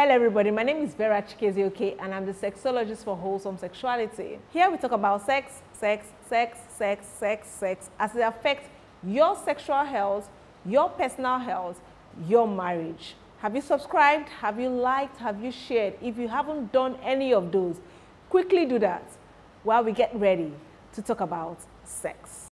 Hello everybody, my name is Vera Chikezie-Oke and I'm the sexologist for wholesome sexuality. Here we talk about sex, sex, sex, sex, sex, sex as it affects your sexual health, your personal health, your marriage. Have you subscribed? Have you liked? Have you shared? If you haven't done any of those, quickly do that while we get ready to talk about sex.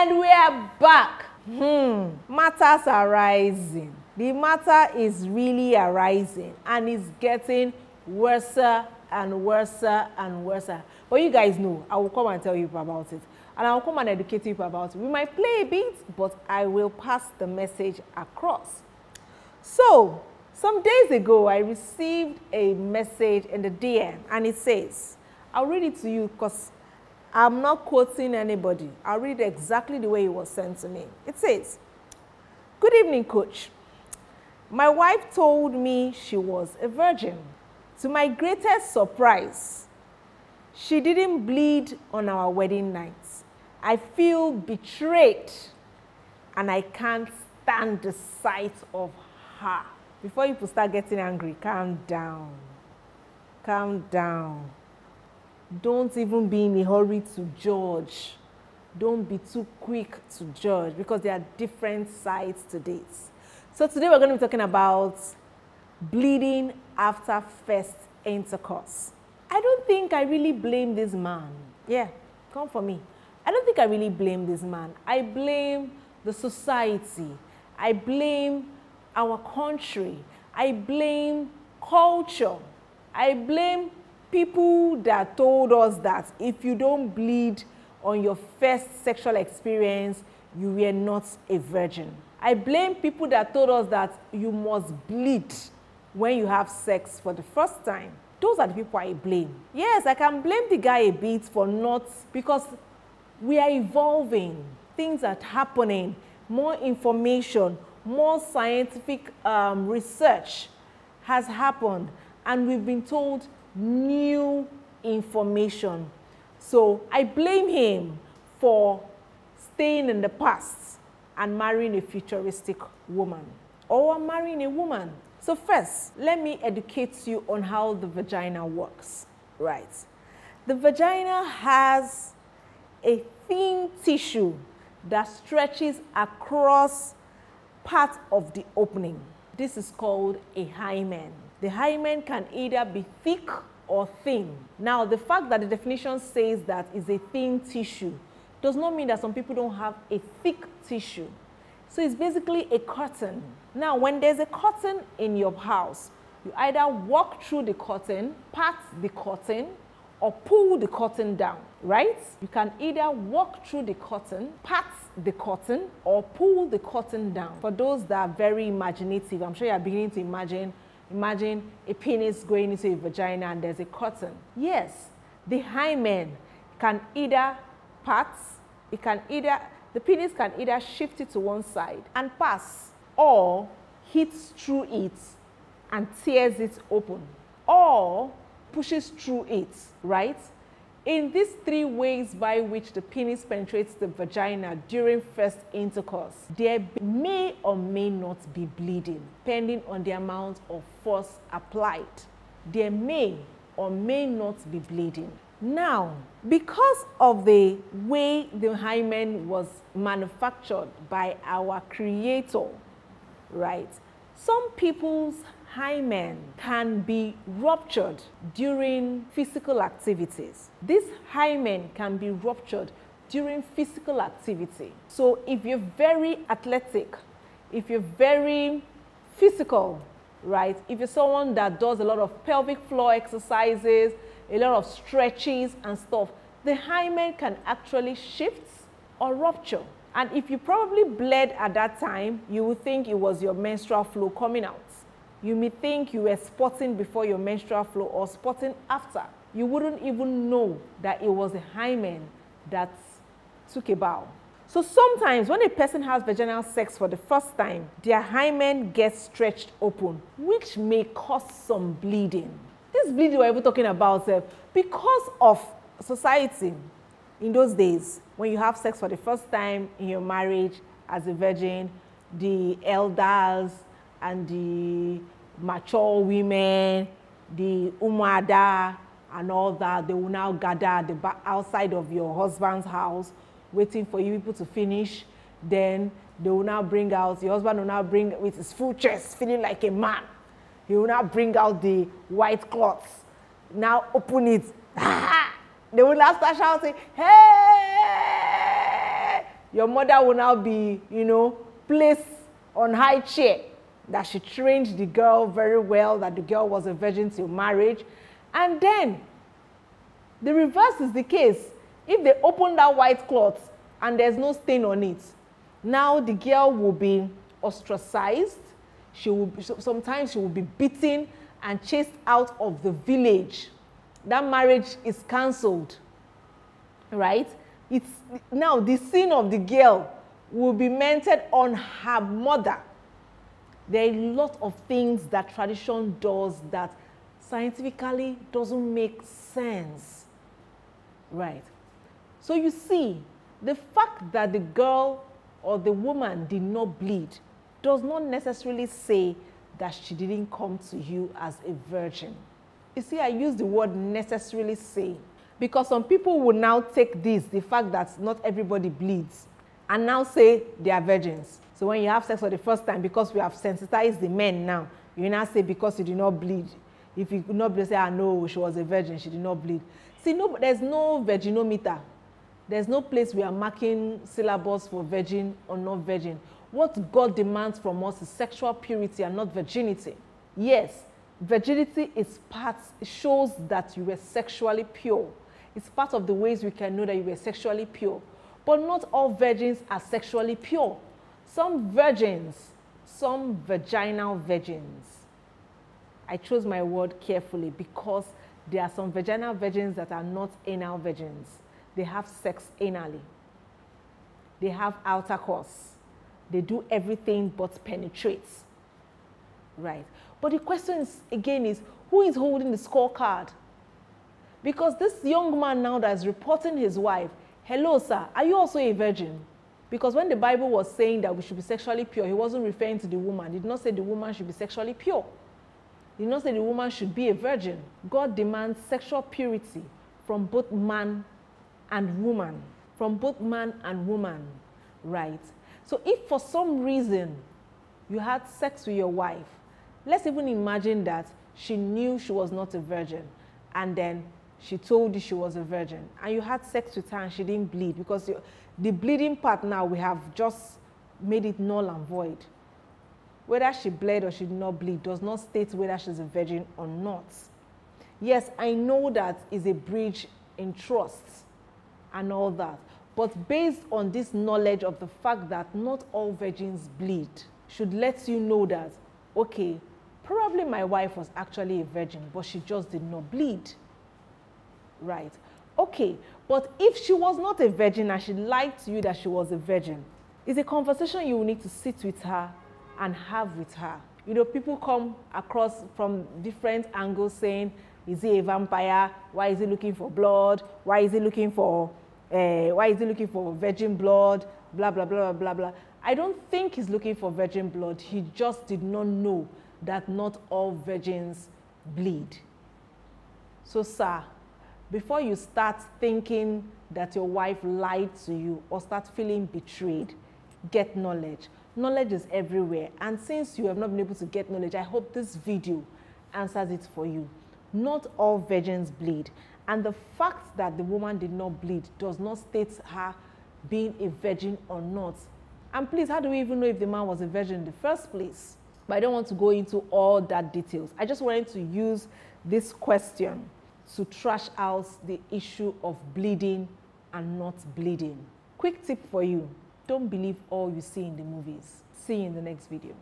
And we are back. Hmm. Matters are rising. The matter is really arising and it's getting worse and worse and worse. But you guys know, I will come and tell you about it. And I will come and educate you about it. We might play a bit, but I will pass the message across. So, some days ago, I received a message in the DM and it says, I'll read it to you because I'm not quoting anybody. I'll read exactly the way it was sent to me. It says, Good evening, coach. My wife told me she was a virgin. To my greatest surprise, she didn't bleed on our wedding night. I feel betrayed and I can't stand the sight of her. Before you start getting angry, calm down. Calm down. Don't even be in a hurry to judge. Don't be too quick to judge because there are different sides to this. So today we're going to be talking about bleeding after first intercourse. I don't think I really blame this man. Yeah, come for me. I don't think I really blame this man. I blame the society. I blame our country. I blame culture. I blame people that told us that if you don't bleed on your first sexual experience, you were not a virgin. I blame people that told us that you must bleed when you have sex for the first time. Those are the people I blame. Yes, I can blame the guy a bit for not, because we are evolving, things are happening, more information, more scientific um, research has happened, and we've been told new information. So I blame him for staying in the past and marrying a futuristic woman or marrying a woman. So first, let me educate you on how the vagina works, right? The vagina has a thin tissue that stretches across part of the opening. This is called a hymen. The hymen can either be thick or thin. Now, the fact that the definition says that is a thin tissue does not mean that some people don't have a thick tissue. So it's basically a curtain. Now, when there's a curtain in your house, you either walk through the curtain, part the curtain, or pull the curtain down, right? You can either walk through the curtain, part the curtain, or pull the curtain down. For those that are very imaginative, I'm sure you're beginning to imagine Imagine a penis going into a vagina and there's a curtain. Yes, the hymen can either part, it can either, the penis can either shift it to one side and pass or hits through it and tears it open or pushes through it, right? In these three ways by which the penis penetrates the vagina during first intercourse, there may or may not be bleeding, depending on the amount of force applied. There may or may not be bleeding. Now, because of the way the hymen was manufactured by our creator, right, some people's hymen can be ruptured during physical activities. This hymen can be ruptured during physical activity. So if you're very athletic, if you're very physical, right? If you're someone that does a lot of pelvic floor exercises, a lot of stretches and stuff, the hymen can actually shift or rupture. And if you probably bled at that time, you would think it was your menstrual flow coming out. You may think you were spotting before your menstrual flow or spotting after. You wouldn't even know that it was a hymen that took a bow. So sometimes when a person has vaginal sex for the first time, their hymen gets stretched open, which may cause some bleeding. This bleeding we're even talking about uh, because of society in those days when you have sex for the first time in your marriage as a virgin, the elders and the mature women, the umada and all that, they will now gather at the outside of your husband's house waiting for you people to finish. Then they will now bring out, your husband will now bring with his full chest, feeling like a man. He will now bring out the white cloths, now open it. they will now start shouting, hey! Your mother will now be, you know, placed on high chair that she trained the girl very well, that the girl was a virgin till marriage. And then the reverse is the case. If they open that white cloth and there's no stain on it, now the girl will be ostracized. She will, sometimes she will be beaten and chased out of the village. That marriage is cancelled, right? It's now the sin of the girl will be mentored on her mother. There are a lot of things that tradition does that scientifically doesn't make sense, right? So you see, the fact that the girl or the woman did not bleed does not necessarily say that she didn't come to you as a virgin. You see, I use the word necessarily say because some people will now take this, the fact that not everybody bleeds, and now say they are virgins. So when you have sex for the first time, because we have sensitized the men now, you now say because you did not bleed. If you could not bleed, say, ah, no, she was a virgin, she did not bleed. See, no, there's no virginometer. There's no place we are marking syllables for virgin or not virgin. What God demands from us is sexual purity and not virginity. Yes, virginity is part, shows that you were sexually pure. It's part of the ways we can know that you were sexually pure. But not all virgins are sexually pure. Some virgins, some vaginal virgins. I chose my word carefully because there are some vaginal virgins that are not anal virgins they have sex anally. They have outer course. They do everything but penetrate. Right. But the question is, again is, who is holding the scorecard? Because this young man now that is reporting his wife, hello, sir, are you also a virgin? Because when the Bible was saying that we should be sexually pure, he wasn't referring to the woman. He did not say the woman should be sexually pure. He did not say the woman should be a virgin. God demands sexual purity from both man and woman, from both man and woman, right? So if for some reason you had sex with your wife, let's even imagine that she knew she was not a virgin and then she told you she was a virgin and you had sex with her and she didn't bleed because the bleeding part now we have just made it null and void. Whether she bled or she did not bleed does not state whether she's a virgin or not. Yes, I know that is a breach in trust and all that. But based on this knowledge of the fact that not all virgins bleed, should let you know that, okay, probably my wife was actually a virgin, but she just did not bleed. Right. Okay, but if she was not a virgin and she lied to you that she was a virgin, it's a conversation you will need to sit with her and have with her. You know, people come across from different angles saying, is he a vampire? Why is he looking for blood? Why is he looking for, uh, why is he looking for virgin blood? Blah blah, blah, blah, blah, blah. I don't think he's looking for virgin blood. He just did not know that not all virgins bleed. So, sir, before you start thinking that your wife lied to you or start feeling betrayed, get knowledge. Knowledge is everywhere. And since you have not been able to get knowledge, I hope this video answers it for you. Not all virgins bleed. And the fact that the woman did not bleed does not state her being a virgin or not. And please, how do we even know if the man was a virgin in the first place? But I don't want to go into all that details. I just wanted to use this question to trash out the issue of bleeding and not bleeding. Quick tip for you don't believe all you see in the movies. See you in the next video.